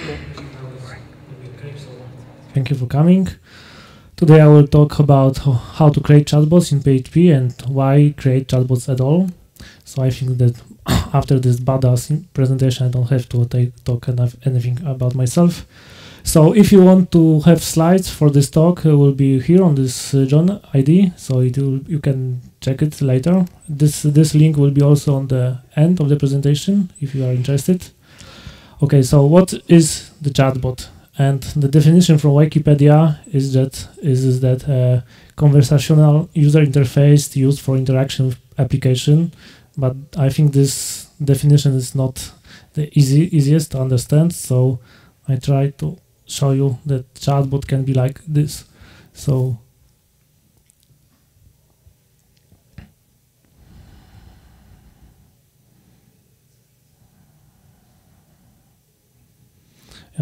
Okay. Thank you for coming. Today I will talk about how to create chatbots in PHP and why create chatbots at all. So I think that after this badass presentation, I don't have to take, talk enough, anything about myself. So if you want to have slides for this talk, it will be here on this uh, John ID. So it will, you can check it later. This this link will be also on the end of the presentation if you are interested. Okay, so what is the chatbot? And the definition from Wikipedia is that is, is that a conversational user interface used for interaction application. But I think this definition is not the easy easiest to understand. So I try to show you that chatbot can be like this. So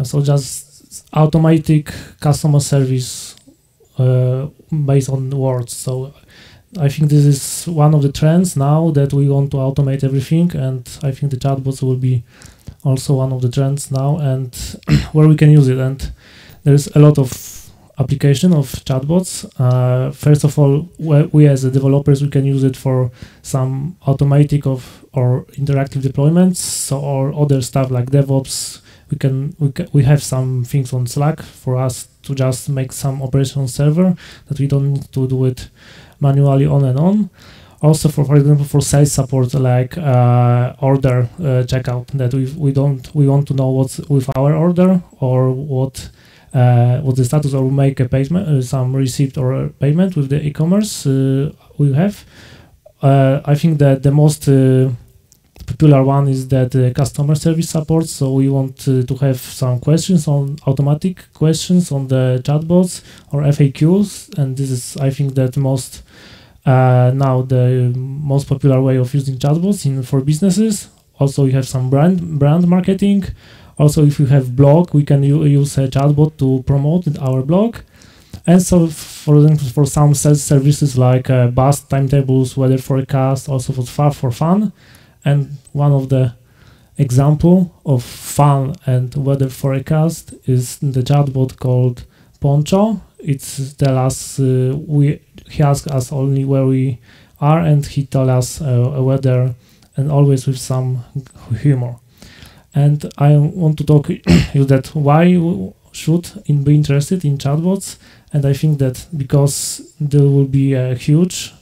so just automatic customer service uh, based on words. So I think this is one of the trends now that we want to automate everything, and I think the chatbots will be also one of the trends now, and where we can use it. And there's a lot of application of chatbots. Uh, first of all, we, as developers we can use it for some automatic of or interactive deployments, so or other stuff like DevOps. We can we we have some things on Slack for us to just make some operation on server that we don't need to do it manually on and on. Also, for for example, for sales support, like uh, order uh, checkout, that we we don't we want to know what's with our order or what uh, what the status or make a payment, uh, some receipt or payment with the e-commerce uh, we have. Uh, I think that the most popular one is that uh, customer service support. So we want uh, to have some questions on automatic questions on the chatbots or FAQs, and this is I think that most uh, now the most popular way of using chatbots in for businesses. Also, you have some brand brand marketing. Also, if you have blog, we can use a chatbot to promote our blog. And so, for example, for some sales services like uh, bus timetables, weather forecast, also for for fun. And one of the example of fun and weather forecast is the chatbot called Poncho. It's tell us uh, we he asks us only where we are, and he tell us uh, a weather, and always with some humor. And I want to talk you that why should in be interested in chatbots, and I think that because there will be a huge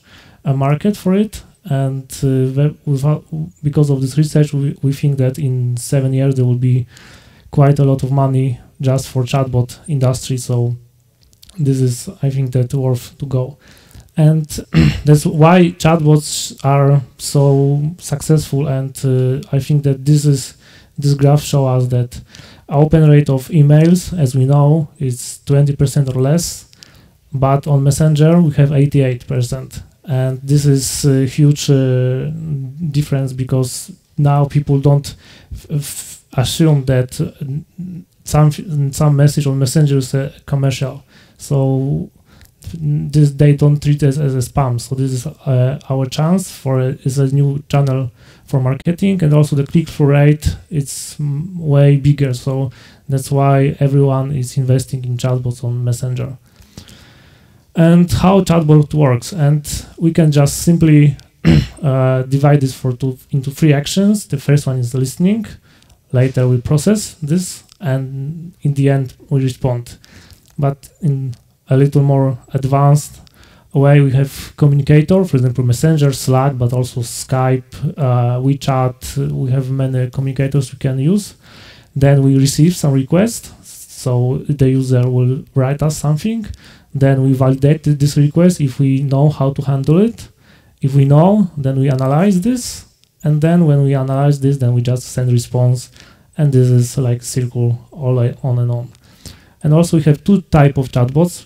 a market for it, and uh, because of this research, we, we think that in seven years there will be quite a lot of money just for chatbot industry. So this is, I think, that worth to go, and that's why chatbots are so successful. And uh, I think that this is this graph show us that open rate of emails, as we know, is 20% or less, but on Messenger we have 88% and this is a huge uh, difference because now people don't assume that uh, some some message on messenger is uh, commercial. So this they don't treat it as, a spam. So this is uh, our chance for a, a new channel for marketing and also the click-through rate it's way bigger. So that's why everyone is investing in chatbots on messenger and how chatbot works. And we can just simply uh, divide this for two into three actions. The first one is listening. Later we process this, and in the end we respond. But in a little more advanced way, we have communicator, for example, Messenger, Slack, but also Skype, uh, WeChat. We have many communicators we can use. Then we receive some requests, so the user will write us something then we validate this request. If we know how to handle it if we know then we analyze this. And then when we analyze this then we just send response. And this is like circle all on and on. And also we have two type of chatbots.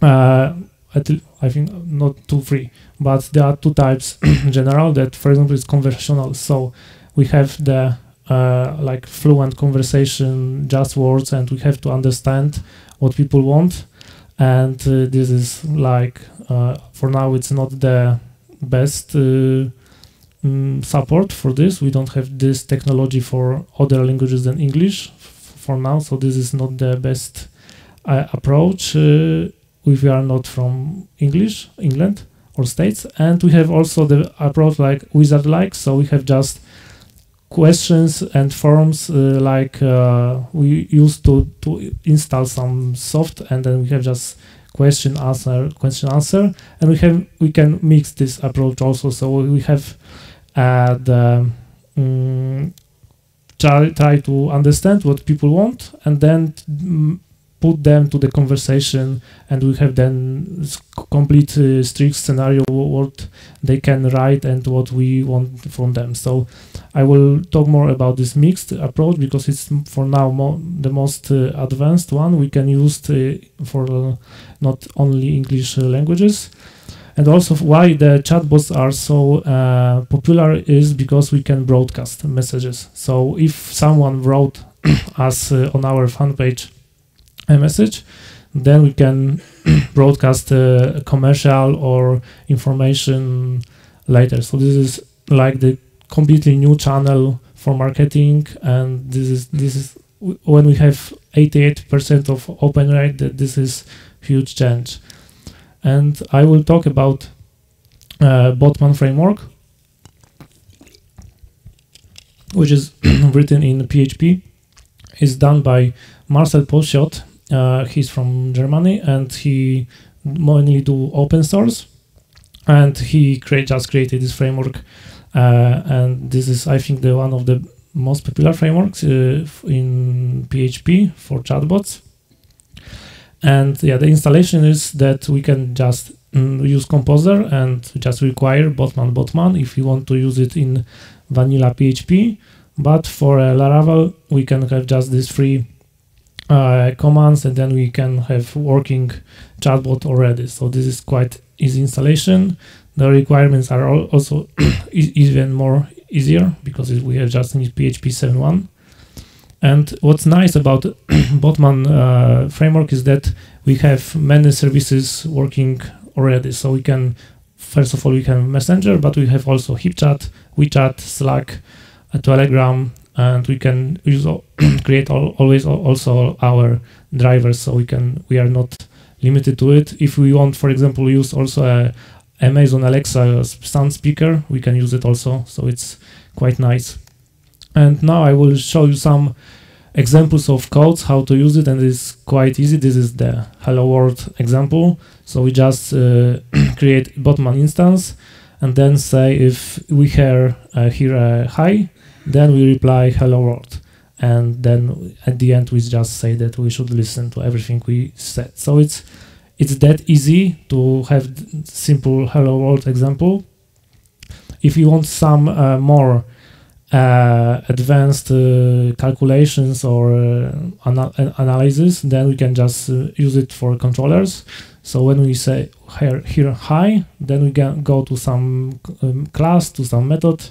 Uh, i think not two three but there are two types in general. That for example is conversational. So we have the uh, like fluent conversation just words and we have to understand what people want and uh, this is like uh, for now it's not the best mm, support for this. We don't have this technology for other languages than english for now, so this is not the best approach if we are not from English, England or States. And we have also the approach like wizard-like, so we have just questions and forms uh, like uh, we used to, to install some soft and then we have just question answer question answer and we have we can mix this approach also. So we have uh, the um, try, try to understand what people want and then mm, put them to the conversation and we have then complete uh, strict scenario what they can write and what we want from them. So i will talk more about this mixed approach because it's for now mo the most uh, advanced one. We can use uh, for uh, not only english uh, languages. And also why the chatbots are so uh, popular is because we can broadcast messages. So if someone wrote us on our fan page a message, then we can broadcast a commercial or information later. So this is like the completely new channel for marketing, and this is this is when we have 88% of open rate. That this is huge change, and I will talk about uh, Botman framework, which is written in PHP. is done by Marcel Pociot uh, he's from Germany and he mainly do open source. And he create, just created this framework uh, and this is I think the one of the most popular frameworks uh, in PHP for chatbots. And yeah the installation is that we can just mm, use composer and just require botman botman if you want to use it in vanilla PHP but for uh, Laravel we can have just this free uh, commands and then we can have working chatbot already. So this is quite easy installation. The requirements are also even more easier because we have just need PHP 7.1. And what's nice about Botman uh, framework is that we have many services working already. So we can, first of all, we have Messenger, but we have also HipChat, WeChat, Slack, Telegram, and we can use create all, always also our drivers so we can we are not limited to it. If we want for example use also a amazon alexa sound speaker we can use it also so it's quite nice. And now i will show you some examples of codes how to use it and it's quite easy. This is the hello world example. So we just uh, create botman instance and then say if we hear uh, here a hi then we reply hello world. And then at the end we just say that we should listen to everything we said. So it's it's that easy to have simple hello world example. If you want some uh, more uh, advanced uh, calculations or uh, ana analysis, then we can just uh, use it for controllers. So when we say here, here hi, then we can go to some um, class, to some method,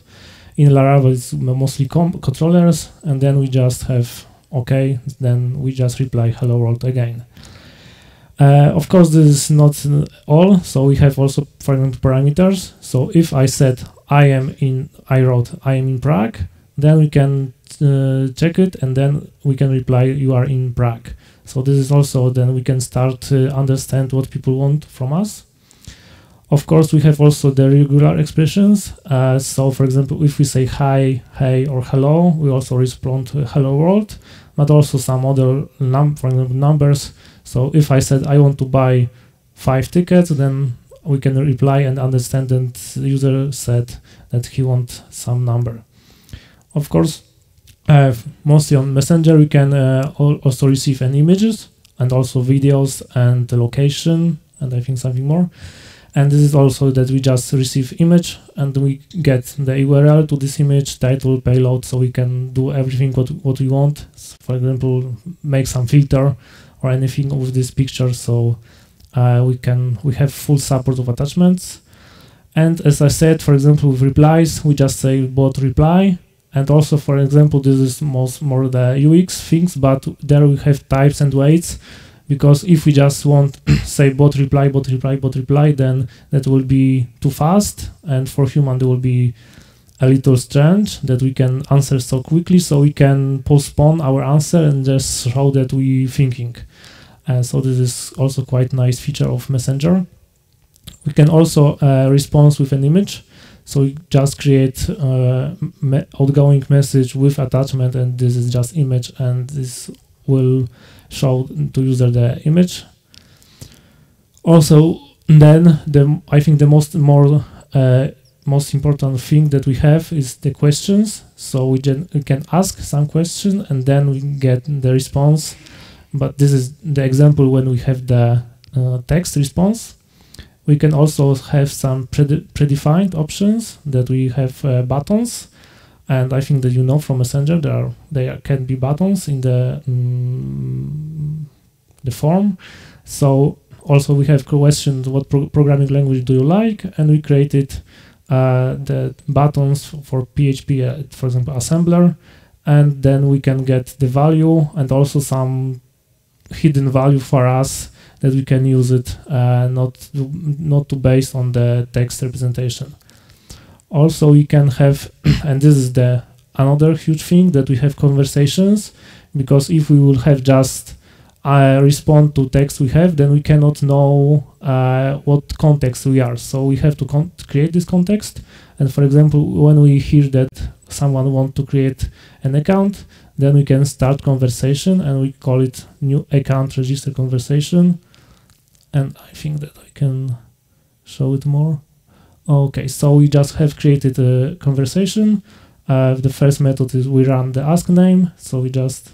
in Laravel it's mostly controllers and then we just have okay then we just reply hello world again. Uh, of course this is not all so we have also example parameters. So if I said I am in I wrote I am in Prague then we can uh, check it and then we can reply you are in Prague. So this is also then we can start to understand what people want from us of course, we have also the regular expressions. Uh, so, for example, if we say hi, hey, or hello, we also respond to hello world, but also some other num for example, numbers. So, if I said I want to buy five tickets, then we can reply and understand that the user said that he wants some number. Of course, uh, mostly on Messenger, we can uh, also receive an images and also videos and the location and I think something more and this is also that we just receive image and we get the URL to this image, title, payload, so we can do everything what, what we want. For example, make some filter or anything with this picture, so uh, we can we have full support of attachments. And as I said, for example, with replies, we just say bot reply. And also, for example, this is most more the UX things, but there we have types and weights because if we just want say bot reply bot reply bot reply then that will be too fast and for human there will be a little strange that we can answer so quickly, so we can postpone our answer and just show that we thinking. And so this is also quite nice feature of Messenger. We can also uh, respond with an image. So we just create uh, me outgoing message with attachment, and this is just image, and this will show to user the image. Also, then the I think the most more uh, most important thing that we have is the questions. So we, we can ask some question and then we get the response. But this is the example when we have the uh, text response. We can also have some prede predefined options that we have uh, buttons. And I think that you know from Messenger there are, there can be buttons in the mm, the form. So also we have questions what pro programming language do you like and we created uh, the buttons for PHP, uh, for example, assembler, and then we can get the value and also some hidden value for us that we can use it uh, not not to base on the text representation. Also, we can have, and this is the another huge thing that we have conversations because if we will have just uh, respond to text we have, then we cannot know uh, what context we are. So we have to create this context. And for example, when we hear that someone want to create an account, then we can start conversation and we call it new account register conversation. And I think that I can show it more. Okay, so we just have created a conversation. Uh, the first method is we run the ask name. So we just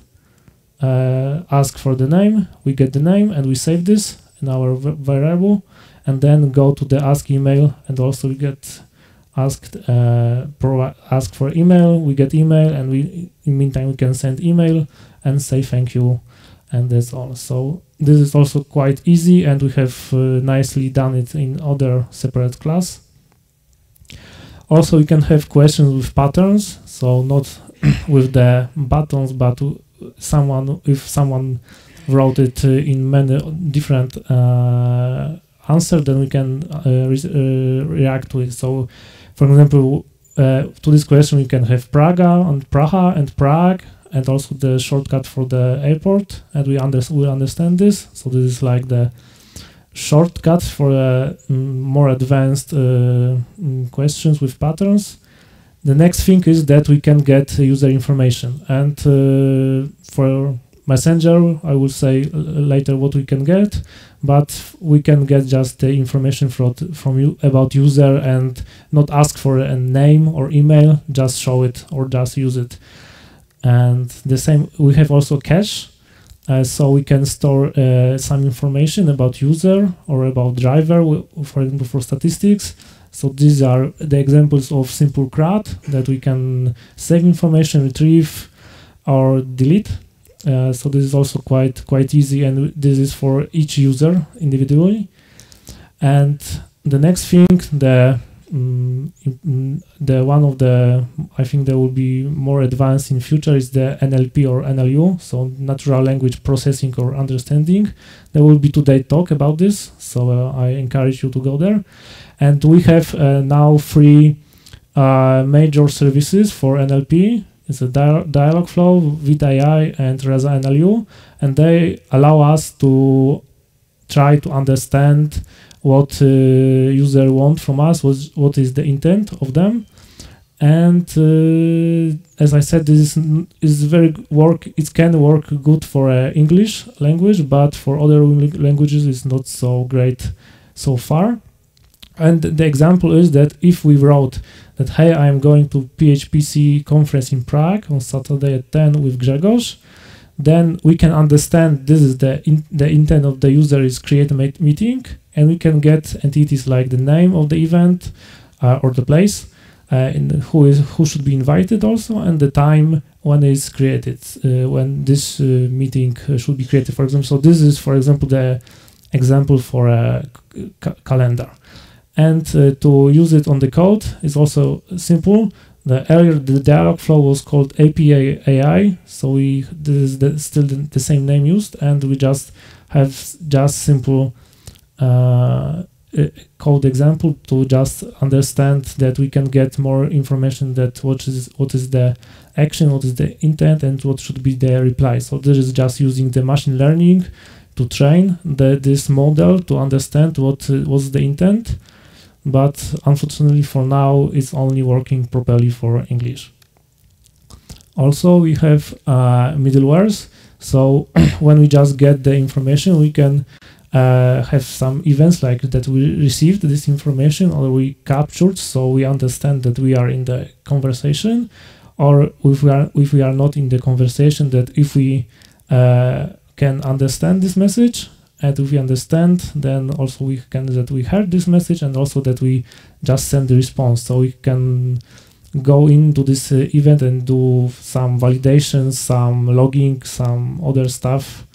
uh, ask for the name, we get the name and we save this in our variable and then go to the ask email and also we get asked uh, ask for email, we get email and we in meantime we can send email and say thank you and that's all. So this is also quite easy and we have uh, nicely done it in other separate class. Also we can have questions with patterns, so not with the buttons but someone if someone wrote it uh, in many different uh, answer, then we can uh, re react to it. So, for example, to this question, we can have Praga and Praha and Prague, and also the shortcut for the airport, and we under we understand this. So this is like the shortcut for uh, more advanced uh, questions with patterns. The next thing is that we can get user information. And uh, for Messenger, I will say later what we can get, but we can get just the information from, from you about user and not ask for a name or email, just show it or just use it. And the same, we have also cache, uh, so we can store uh, some information about user or about driver, for example, for statistics. So these are the examples of simple CRUD that we can save information, retrieve, or delete. Uh, so this is also quite quite easy, and this is for each user individually. And the next thing, the the one of the I think there will be more advanced in future is the NLP or NLU, so natural language processing or understanding. There will be today talk about this, so uh, I encourage you to go there. And we have uh, now three uh, major services for NLP. It's a dia Dialogflow, wit.ai, and Rasa NLU, and they allow us to try to understand what uh, user want from us, what, what is the intent of them. And uh, as I said, this is, is very work. It can work good for uh, English language, but for other languages, it's not so great so far. And the example is that if we wrote that, hey, I'm going to phpCE conference in Prague on Saturday at 10 with Grzegorz, then we can understand this is the in, the intent of the user is create a meeting, and we can get entities like the name of the event uh, or the place, uh, and who is who should be invited also, and the time when it's created, uh, when this uh, meeting uh, should be created, for example. So this is, for example, the example for a calendar and uh, to use it on the code is also simple. The earlier the dialog flow was called API AI, so we this is the, still the, the, same name used, and we just have just simple uh, uh, code example to just understand that we can get more information that what is what is the action, what is the intent, and what should be the reply. So this is just using the machine learning to train the, this model to understand what uh, was the intent. But unfortunately, for now, it's only working properly for English. Also, we have uh, middlewares. So when we just get the information, we can uh, have some events like that we received this information or we captured so we understand that we are in the conversation. Or if we are if we are not in the conversation that if we uh, can understand this message and if we understand then also we can that we heard this message and also that we just send the response. So we can go into this uh, event and do some validation some logging some other stuff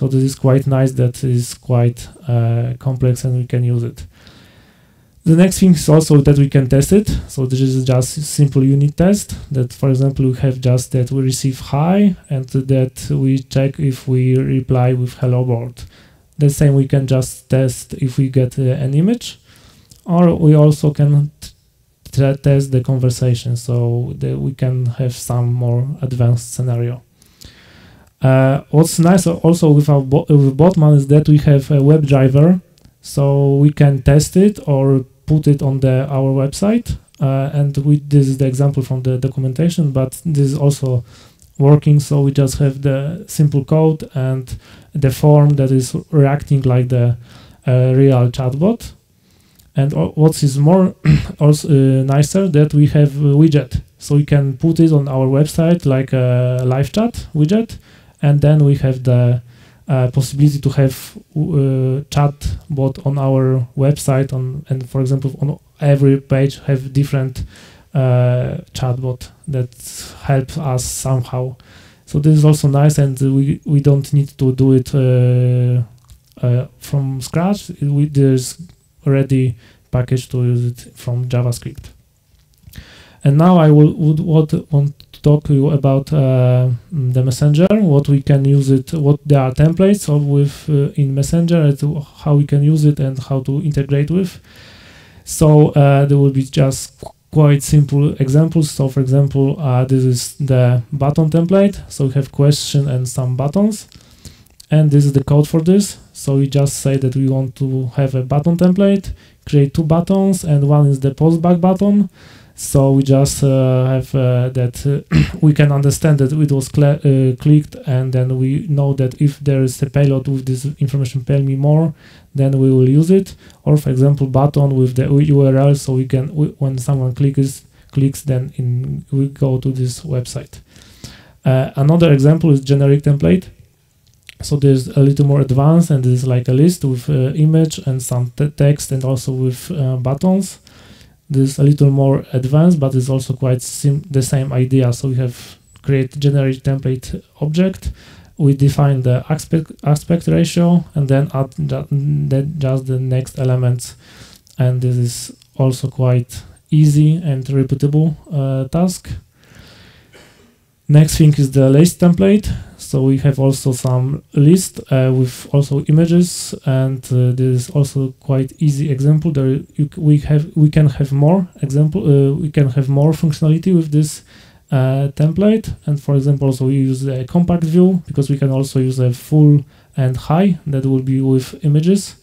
so this is quite nice that is quite uh, complex and we can use it. The next thing is also that we can test it. So this is just simple unit test that, for example, we have just that we receive hi and that we check if we reply with hello world. The same we can just test if we get uh, an image or we also can test the conversation so that we can have some more advanced scenario. Uh, what's nice also with our bo with Botman is that we have a WebDriver, so we can test it or put it on the our website. Uh, and we, this is the example from the documentation, but this is also working. So we just have the simple code and the form that is reacting like the uh, real chatbot. And what is more also uh, nicer that we have a widget, so we can put it on our website like a live chat widget and then we have the uh, possibility to have uh, chat bot on our website on and for example on every page have different uh, chatbot that helps us somehow. So this is also nice and we we don't need to do it uh, uh, from scratch. We, there's already package to use it from javascript. And now i will, would, would want talk to you about uh, the messenger what we can use it what there are templates of with uh, in messenger and how we can use it and how to integrate with. So uh, there will be just quite simple examples. So for example uh, this is the button template. So we have question and some buttons. And this is the code for this. So we just say that we want to have a button template create two buttons and one is the post back button so we just uh, have uh, that uh, we can understand that it was uh, clicked and then we know that if there is a payload with this information pay me more then we will use it. Or for example button with the url so we can when someone clicks clicks then in we go to this website. Uh, another example is generic template. So there's a little more advanced and this is like a list with uh, image and some text and also with buttons this is a little more advanced, but it's also quite the same idea. So we have create generate template object. We define the aspect aspect ratio and then add that just the next elements. And this is also quite easy and repeatable uh, task. Next thing is the list template. So we have also some list uh, with also images, and uh, this is also quite easy example. There you, we have we can have more example. Uh, we can have more functionality with this uh, template. And for example, also we use a compact view because we can also use a full and high that will be with images.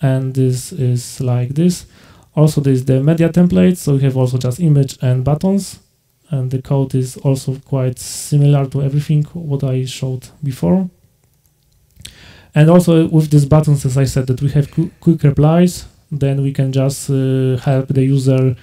And this is like this. Also, there is the media template. So we have also just image and buttons and the code is also quite similar to everything what I showed before. And also with these buttons, as I said, that we have qu quick replies, then we can just uh, help the user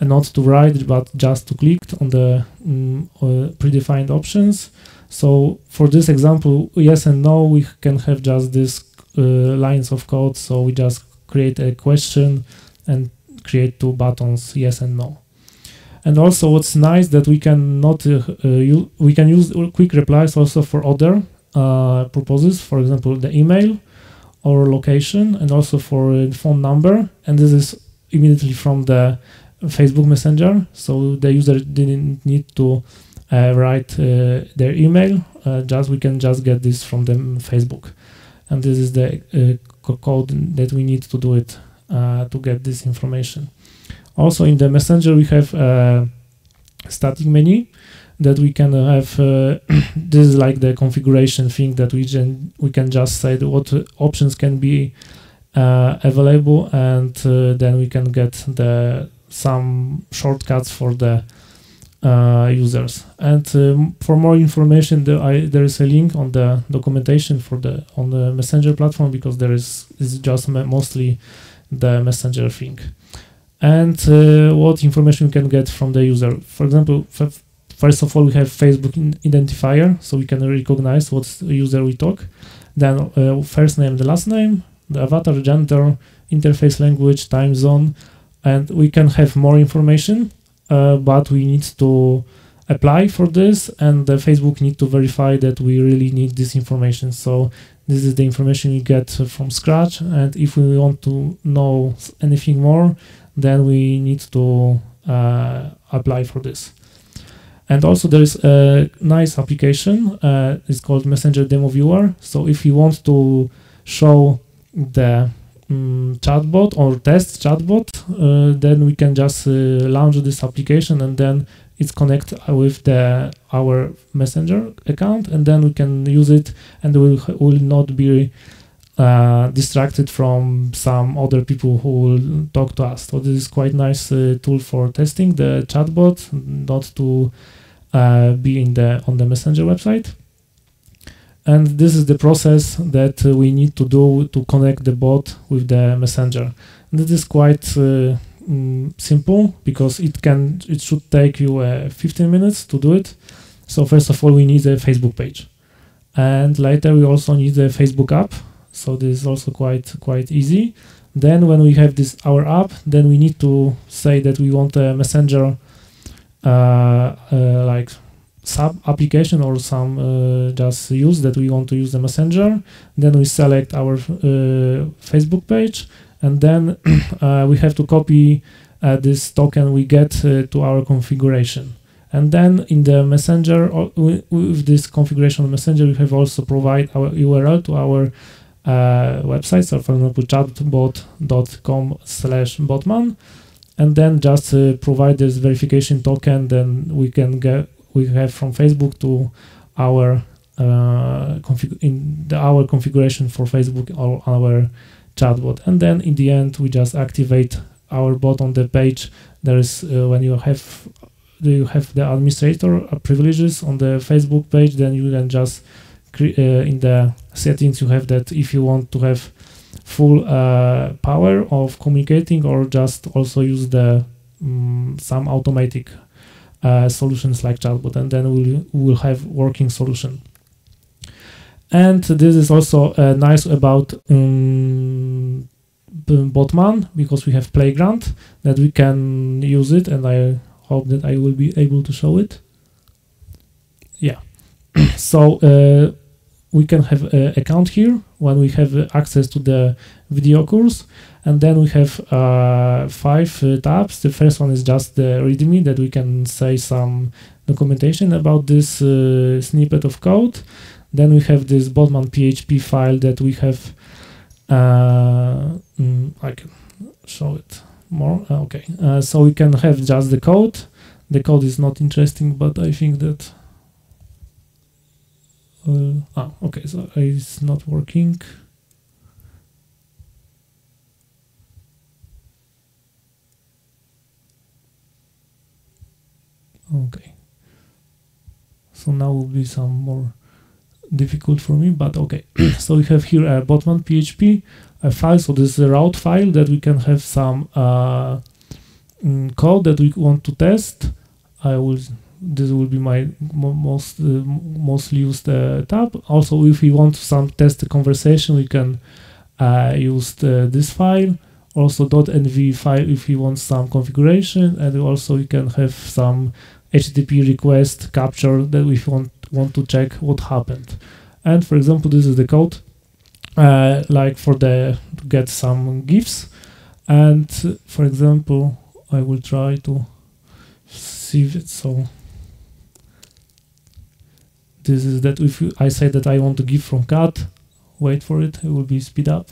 not to write, but just to click on the um, uh, predefined options. So for this example, yes and no, we can have just these uh, lines of code. So we just create a question and create two buttons, yes and no. And also, what's nice that we can not uh, uh we can use quick replies also for other uh, purposes. For example, the email or location, and also for uh, phone number. And this is immediately from the Facebook Messenger, so the user didn't need to uh, write uh, their email. just we can just get this from the Facebook, and this is the code that we need to do it uh, to get this information. Also in the messenger we have a static menu that we can have uh, this is like the configuration thing that we can we can just say what options can be uh, available and uh, then we can get the some shortcuts for the uh, users. And um, for more information there, I, there is a link on the documentation for the on the messenger platform because there is is just mostly the messenger thing and uh, what information you can get from the user. For example first of all we have facebook identifier so we can recognize what user we talk. Then uh, first name the last name the avatar gender interface language time zone. And we can have more information uh, but we need to apply for this and the Facebook need to verify that we really need this information. So this is the information we get from scratch. And if we want to know anything more then we need to uh, apply for this. And also there is a nice application, uh, it's called Messenger Demo Viewer. So if you want to show the um, chatbot or test chatbot, uh, then we can just uh, launch this application and then it's connect with the our messenger account and then we can use it and we will, will not be uh, distracted from some other people who will talk to us. So this is quite nice uh, tool for testing the chatbot, not to uh, be in the on the messenger website. And this is the process that we need to do to connect the bot with the messenger. And this is quite uh, mm, simple because it can it should take you uh, 15 minutes to do it. So first of all we need a facebook page. And later we also need a facebook app so this is also quite quite easy. Then when we have this our app then we need to say that we want a messenger uh, uh, like sub application or some uh, just use that we want to use the messenger. Then we select our uh, facebook page. And then uh, we have to copy uh, this token we get to our configuration. And then in the messenger with this configuration messenger we have also provide our url to our uh, website so for example chatbot.com slash botman and then just provide this verification token then we can get we have from Facebook to our uh, config in the, our configuration for Facebook or our chatbot, and then in the end we just activate our bot on the page. There is uh, when you have do you have the administrator privileges on the Facebook page, then you can just uh, in the settings you have that if you want to have full uh, power of communicating or just also use the um, some automatic uh, solutions like chatbot and then we'll, we'll have working solution. And this is also uh, nice about um, botman because we have playground that we can use it and i hope that i will be able to show it. Yeah. So uh, we can have an account here when we have access to the video course and then we have uh, five uh, tabs. The first one is just the README that we can say some documentation about this uh, snippet of code. Then we have this Botman PHP file that we have. Uh, mm, I can show it more. Uh, okay, uh, so we can have just the code. The code is not interesting, but I think that. Ah, okay, so it's not working. okay. So now will be some more difficult for me but okay. So we have here a botman php a file. So this is a route file that we can have some uh, mm, code that we want to test. I will this will be my most uh, mostly used uh, tab also if we want some test conversation we can uh, use the, this file also .env file if we want some configuration and also we can have some HTTP request capture that we want, want to check what happened. And for example, this is the code, uh, like for the to get some GIFs. And uh, for example, I will try to see it. So this is that if I say that I want to give from cut, wait for it, it will be speed up.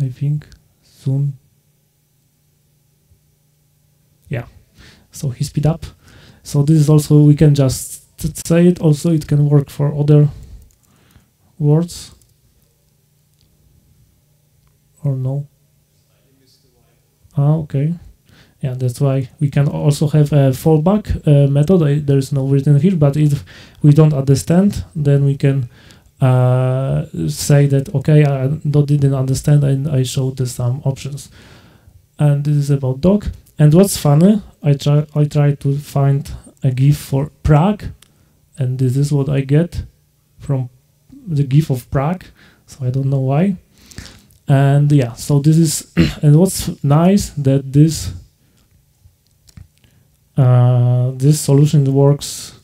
I think, soon. Yeah, so he speed up. So this is also, we can just say it. Also, it can work for other words. Or no? Ah, okay. Yeah, that's why we can also have a fallback uh, method. there is no written here, but if we don't understand, then we can uh, say that, okay, I didn't understand and I showed some options. And this is about dog. And what's funny, I try, I try to find a GIF for Prague, and this is what I get from the GIF of Prague. So I don't know why. And yeah, so this is, and what's nice that this uh, this solution works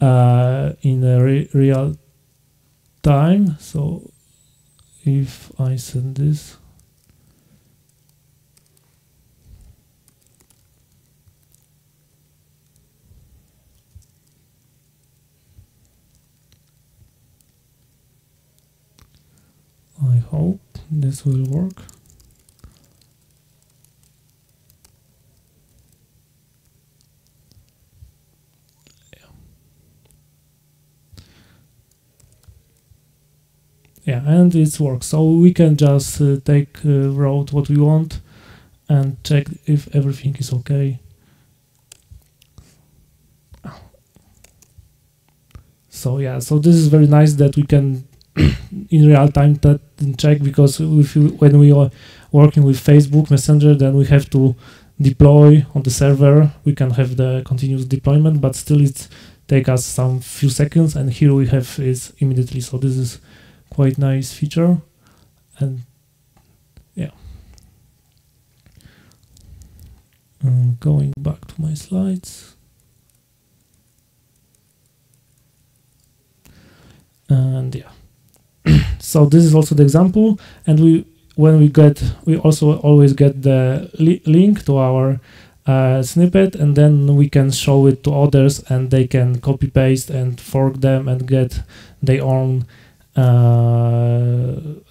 uh, in a re real time. So if I send this, I hope this will work. yeah it works. So we can just uh, take uh, route what we want and check if everything is okay. So yeah so this is very nice that we can in real time check because if you, when we are working with facebook messenger then we have to deploy on the server. We can have the continuous deployment but still it take us some few seconds and here we have is immediately. So this is quite nice feature. And yeah. Um, going back to my slides. And yeah. So this is also the example. And we when we get we also always get the li link to our uh, snippet. And then we can show it to others and they can copy paste and fork them and get their own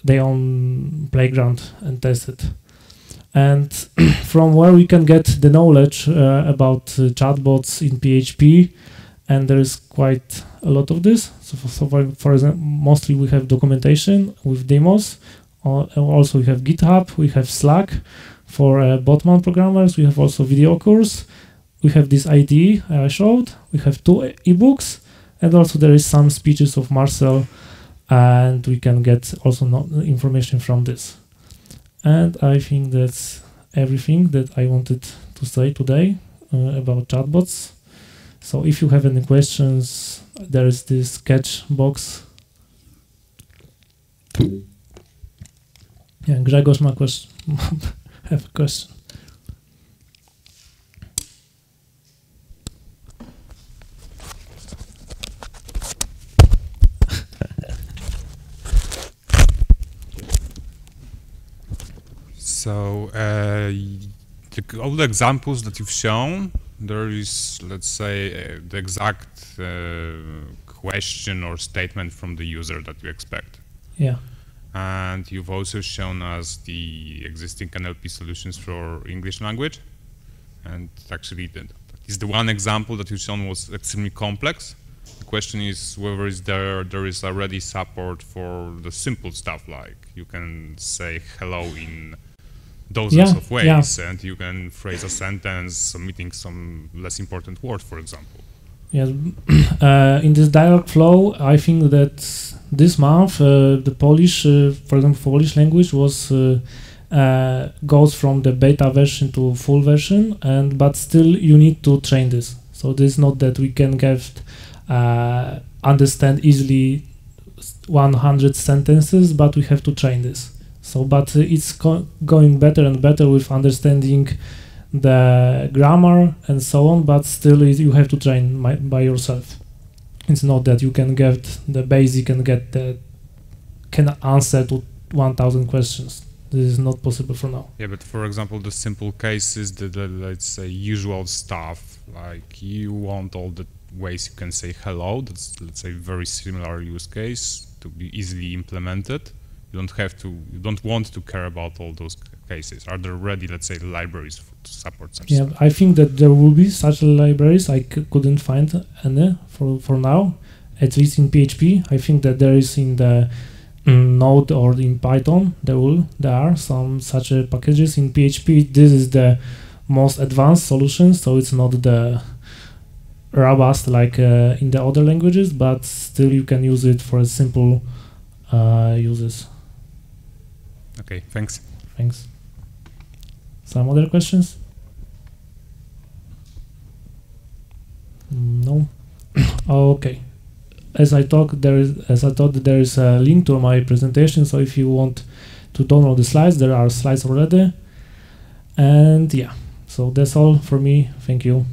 their own playground and test it. And from where we can get the knowledge uh, about uh, chatbots in PHP, and there is quite a lot of this. So, for, so for, for example, mostly we have documentation with demos. also, we have GitHub, we have Slack for uh, Botman programmers. We have also video course. We have this ID I showed. We have two ebooks, and also there is some speeches of Marcel and we can get also information from this. And I think that's everything that I wanted to say today uh, about chatbots. So if you have any questions, there is this catch box. Yeah, Gregor's my question. have a question. So uh, the, all the examples that you've shown, there is, let's say, uh, the exact uh, question or statement from the user that you expect. Yeah. And you've also shown us the existing NLP solutions for English language. And actually, that is the one example that you've shown was extremely complex. The question is whether is there there is already support for the simple stuff like you can say hello in dozens yeah, of ways yeah. and you can phrase a sentence omitting some less important word for example. Yes. Uh, in this dialog flow i think that this month uh, the polish uh, for example polish language was uh, uh, goes from the beta version to full version and but still you need to train this. So this is not that we can get uh, understand easily 100 sentences but we have to train this so, but it's going better and better with understanding the grammar and so on, but still you have to train by yourself. It's not that you can get the basic and get the can answer to 1000 questions. This is not possible for now. Yeah, but for example, the simple cases, the, the let's say usual stuff, like you want all the ways you can say hello, that's let's say very similar use case to be easily implemented You don't have to, you don't want to care about all those cases. Are there already, let's say, libraries to support such Yeah, stuff? I think that there will be such libraries. I c- couldn't find any for for now, at least in PHP. I think that there is in the mm, Node or in Python. There will there are some such uh, packages in PHP. This is the most advanced solution, so it's not the robust like uh, in the other languages, but still you can use it for simple uh, uses. Okay, thanks. Thanks. Some other questions? Mm, no. Oh, okay. As I talked, there is as I thought there is a link to my presentation. So if you want to download the slides, there are slides already. And yeah, so that's all for me. Thank you.